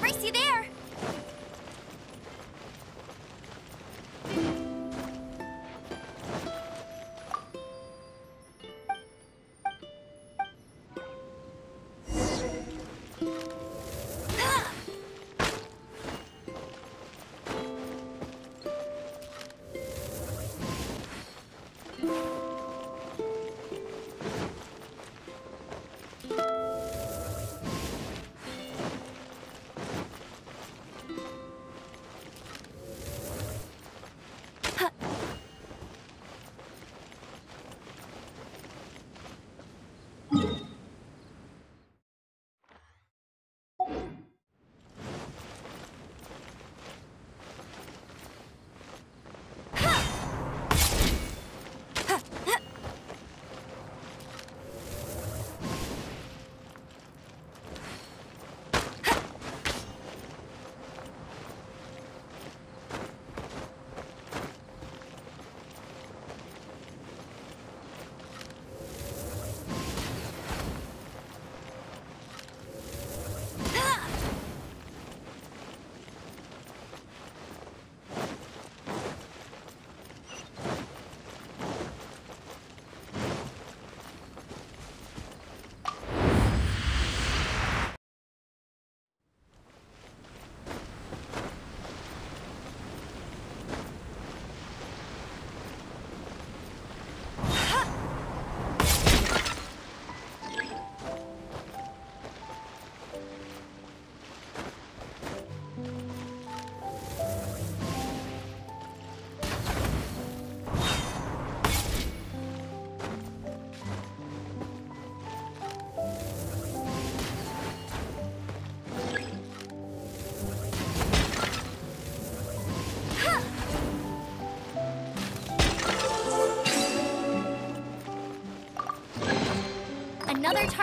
Race you there.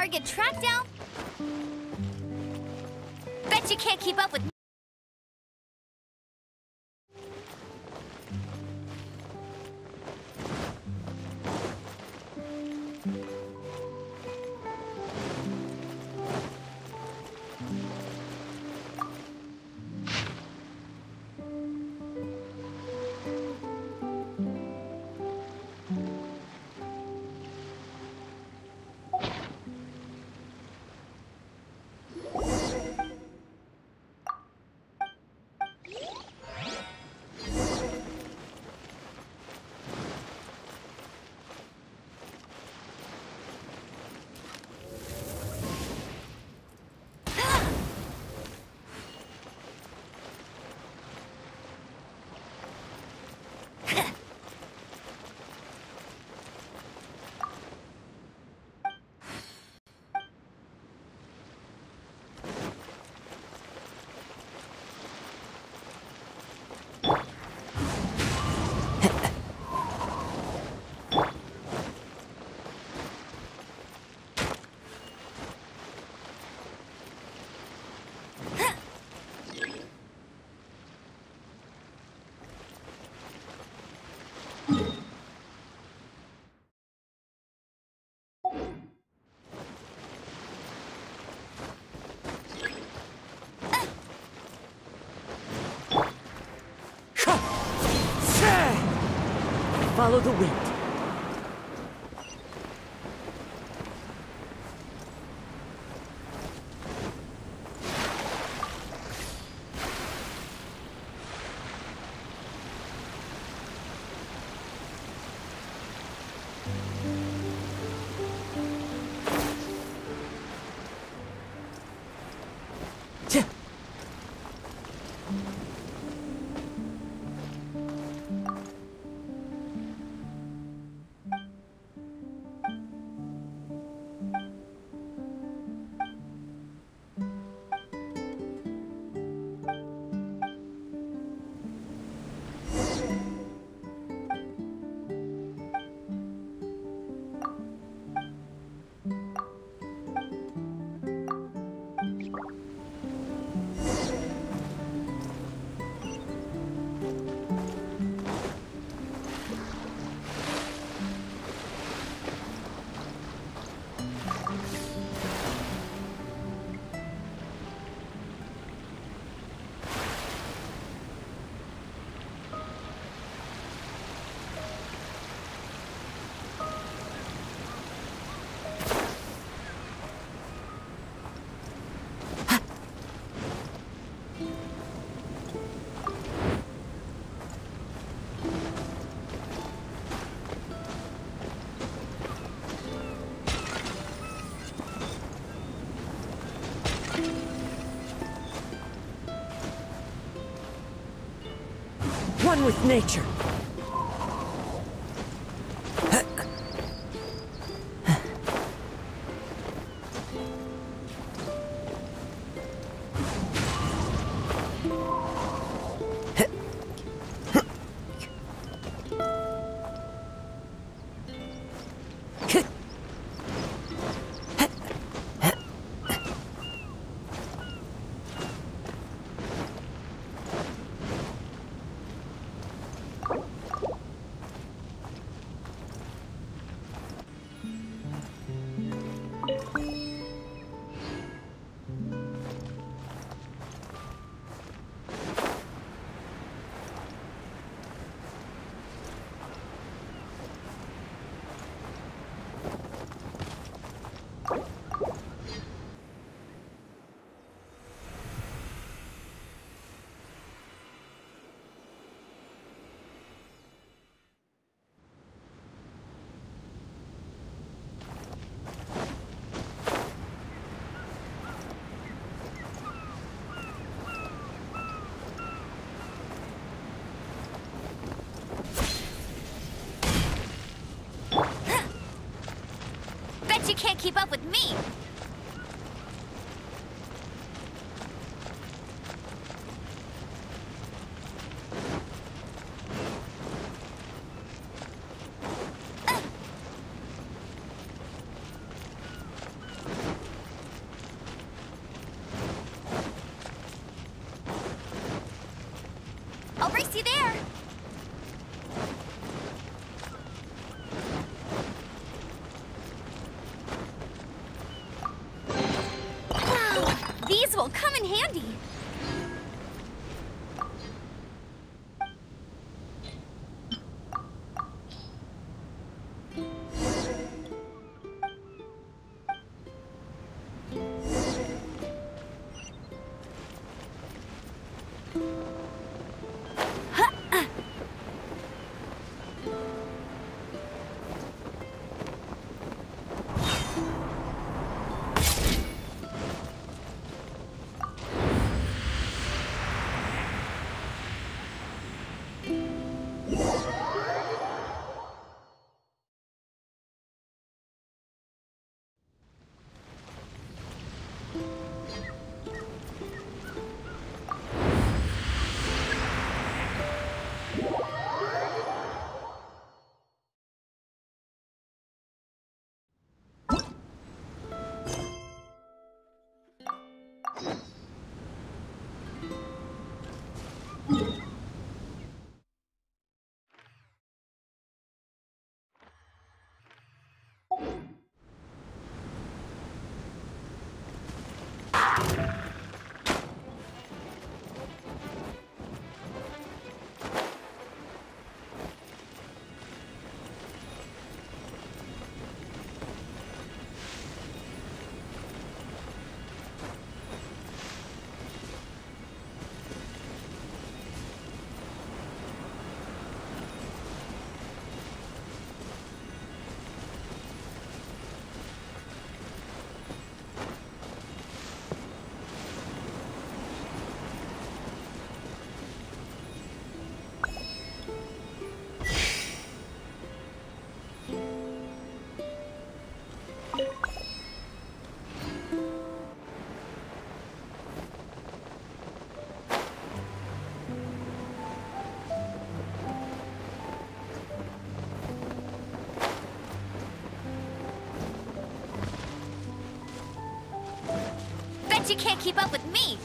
Target tracked down? Bet you can't keep up with Follow the wind. One with nature. Can't keep up with me. I'll race you there. Will come in handy. You can't keep up with me.